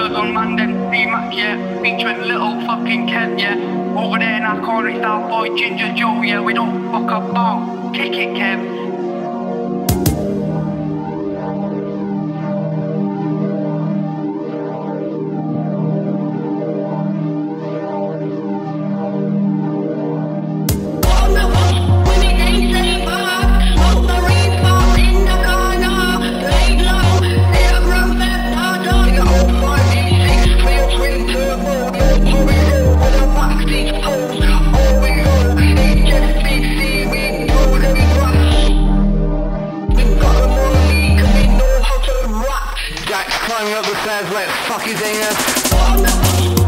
Cause on Monday, C-Mac, yeah, featuring little fucking Ken, yeah. Over there in our corner, it's our boy Ginger Joe, yeah. We don't fuck about. Oh, kick it, Kev. Up the stairs, let's fuck his anus.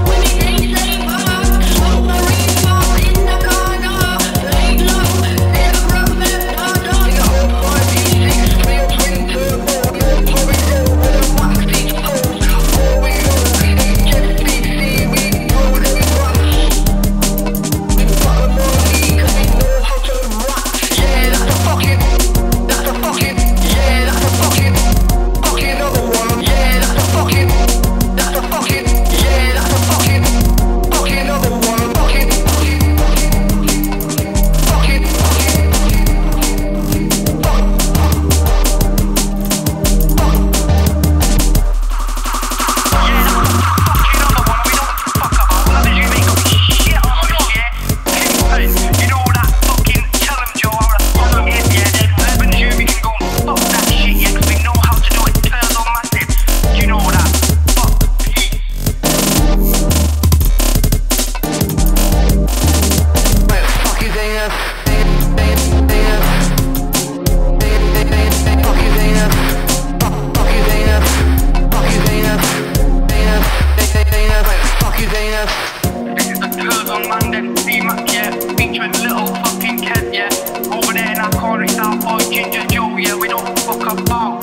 Curls on Monday, C-Mac, yeah, featuring little fucking Ken, yeah. Over there in our corner, it's boy Ginger Joe, yeah. We don't fuck about.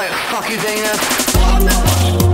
Let's fuck his anus.